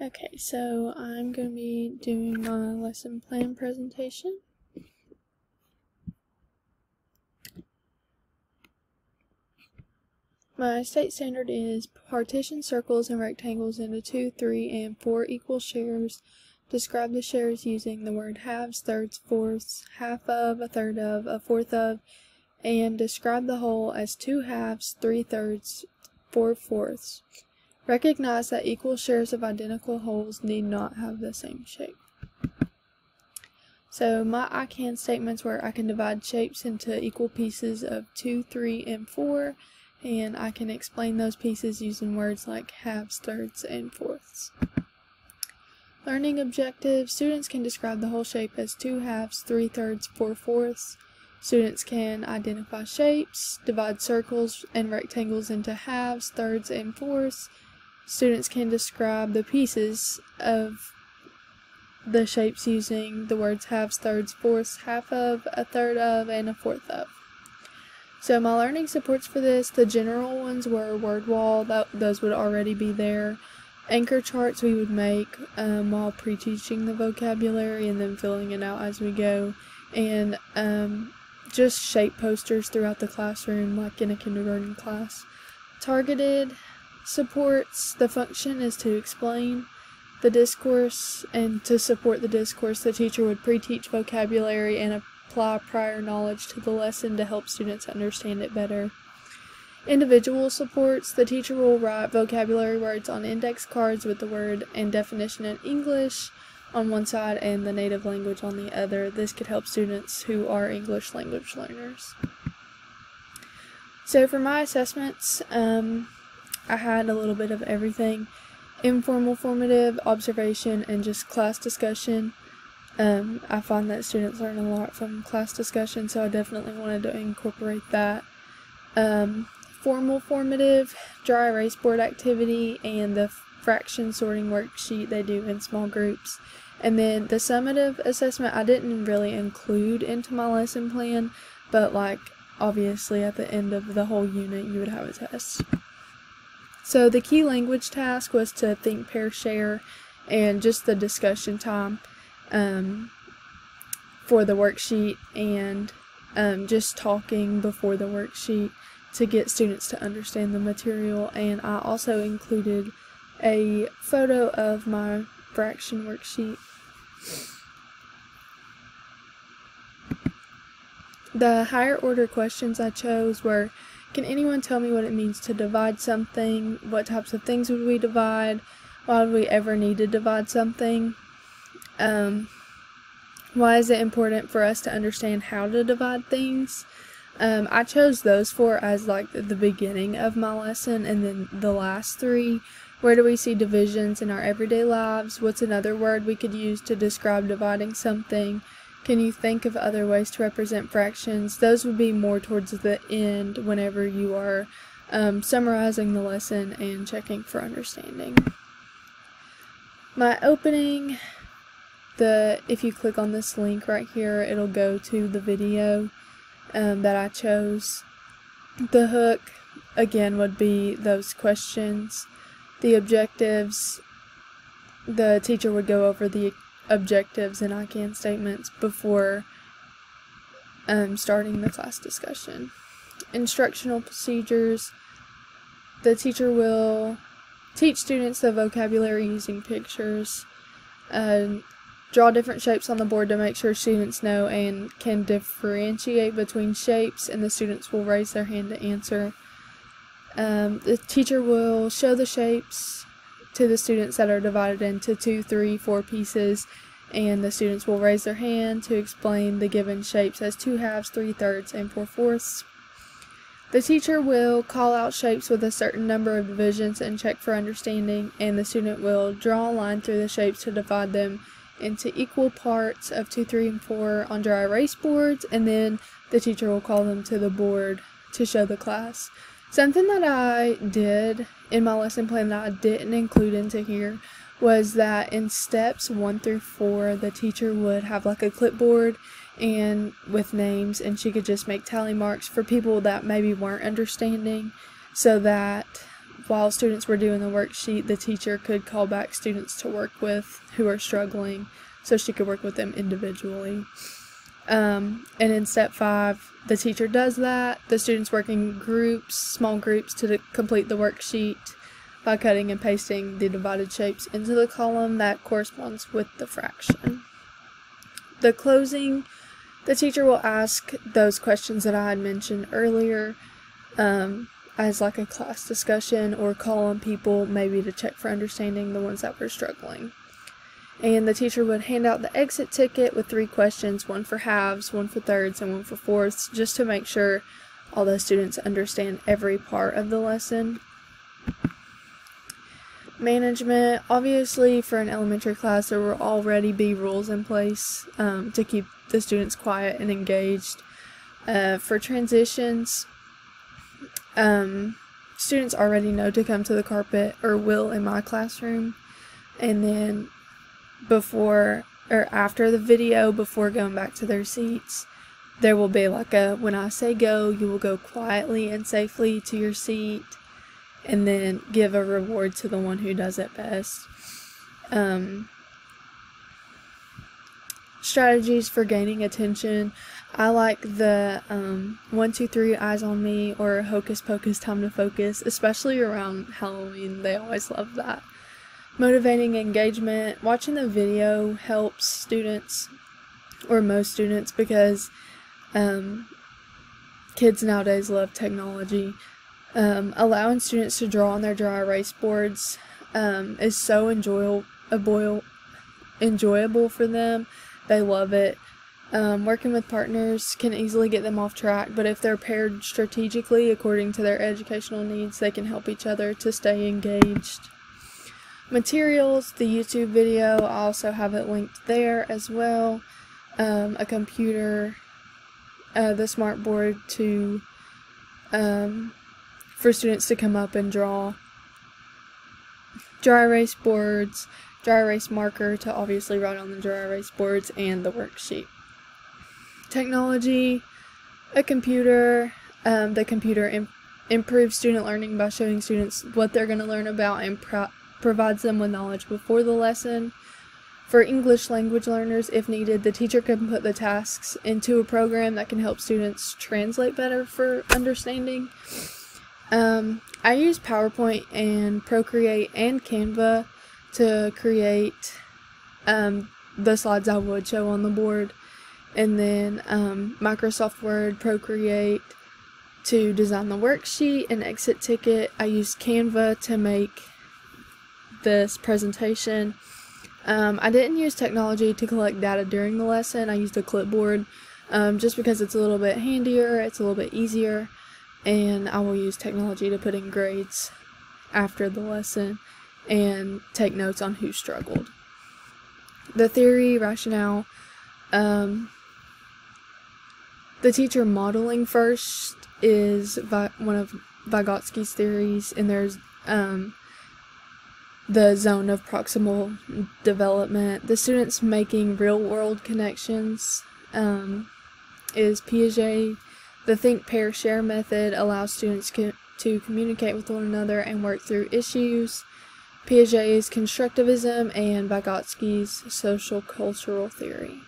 Okay, so I'm going to be doing my lesson plan presentation. My state standard is partition circles and rectangles into 2, 3, and 4 equal shares. Describe the shares using the word halves, thirds, fourths, half of, a third of, a fourth of, and describe the whole as two halves, three thirds, four fourths. Recognize that equal shares of identical wholes need not have the same shape. So my I can statements where I can divide shapes into equal pieces of 2, 3, and 4 and I can explain those pieces using words like halves, thirds, and fourths. Learning objectives. Students can describe the whole shape as two halves, three thirds, four fourths. Students can identify shapes, divide circles and rectangles into halves, thirds, and fourths. Students can describe the pieces of the shapes using the words halves, thirds, fourths, half of, a third of, and a fourth of. So my learning supports for this, the general ones were word wall, that, those would already be there. Anchor charts we would make um, while pre-teaching the vocabulary and then filling it out as we go. And um, just shape posters throughout the classroom like in a kindergarten class. Targeted supports, the function is to explain the discourse and to support the discourse the teacher would pre-teach vocabulary and apply prior knowledge to the lesson to help students understand it better. Individual supports, the teacher will write vocabulary words on index cards with the word and definition in English on one side and the native language on the other. This could help students who are English language learners. So for my assessments, um, I had a little bit of everything. Informal formative, observation, and just class discussion. Um, I find that students learn a lot from class discussion, so I definitely wanted to incorporate that. Um, formal formative, dry erase board activity, and the fraction sorting worksheet they do in small groups. And then the summative assessment I didn't really include into my lesson plan, but like obviously at the end of the whole unit you would have a test. So the key language task was to think, pair, share, and just the discussion time um, for the worksheet and um, just talking before the worksheet to get students to understand the material. And I also included a photo of my fraction worksheet. The higher order questions I chose were Can anyone tell me what it means to divide something? What types of things would we divide? Why would we ever need to divide something? Um, why is it important for us to understand how to divide things? Um, I chose those four as like the beginning of my lesson, and then the last three. Where do we see divisions in our everyday lives? What's another word we could use to describe dividing something? Can you think of other ways to represent fractions? Those would be more towards the end whenever you are um, summarizing the lesson and checking for understanding. My opening the if you click on this link right here it'll go to the video um, that I chose the hook again would be those questions the objectives the teacher would go over the objectives and I can statements before um, starting the class discussion instructional procedures the teacher will teach students the vocabulary using pictures um, Draw different shapes on the board to make sure students know and can differentiate between shapes and the students will raise their hand to answer. Um, the teacher will show the shapes to the students that are divided into two, three, four pieces and the students will raise their hand to explain the given shapes as two halves, three thirds, and four fourths. The teacher will call out shapes with a certain number of divisions and check for understanding, and the student will draw a line through the shapes to divide them into equal parts of 2, 3, and 4 on dry erase boards, and then the teacher will call them to the board to show the class. Something that I did in my lesson plan that I didn't include into here was that in steps 1 through 4, the teacher would have like a clipboard and with names, and she could just make tally marks for people that maybe weren't understanding so that while students were doing the worksheet, the teacher could call back students to work with who are struggling so she could work with them individually. Um, and in step five, the teacher does that. The students work in groups, small groups, to complete the worksheet by cutting and pasting the divided shapes into the column that corresponds with the fraction. The closing, the teacher will ask those questions that I had mentioned earlier um, as like a class discussion or call on people maybe to check for understanding the ones that were struggling and the teacher would hand out the exit ticket with three questions one for halves, one for thirds, and one for fourths, just to make sure all the students understand every part of the lesson. Management. Obviously, for an elementary class, there will already be rules in place um, to keep the students quiet and engaged. Uh, for transitions, um, students already know to come to the carpet or will in my classroom, and then before or after the video before going back to their seats there will be like a when I say go you will go quietly and safely to your seat and then give a reward to the one who does it best um, strategies for gaining attention I like the um, one two three eyes on me or hocus pocus time to focus especially around Halloween they always love that motivating engagement. Watching the video helps students, or most students, because um, kids nowadays love technology. Um, allowing students to draw on their dry erase boards um, is so enjoyable, enjoyable for them. They love it. Um, working with partners can easily get them off track, but if they're paired strategically according to their educational needs, they can help each other to stay engaged materials, the YouTube video, I also have it linked there as well. Um, a computer, uh, the smart board to um, for students to come up and draw. Dry erase boards, dry erase marker to obviously write on the dry erase boards, and the worksheet. Technology, a computer, um, the computer Im- improves student learning by showing students what they're going to learn about and pro- provides them with knowledge before the lesson. For English language learners, if needed, the teacher can put the tasks into a program that can help students translate better for understanding. Um, I use PowerPoint and Procreate and Canva to create um, the slides I would show on the board, and then um, Microsoft Word, Procreate to design the worksheet and exit ticket. I use Canva to make this presentation. Um, I didn't use technology to collect data during the lesson. I used a clipboard um, just because it's a little bit handier, it's a little bit easier, and I will use technology to put in grades after the lesson and take notes on who struggled. The theory, rationale, um, the teacher modeling first is one of Vygotsky's theories, and there's um, the zone of proximal development. The students making real world connections um, is Piaget. The think, pair, share method allows students co- to communicate with one another and work through issues. Piaget's constructivism and Vygotsky's social cultural theory.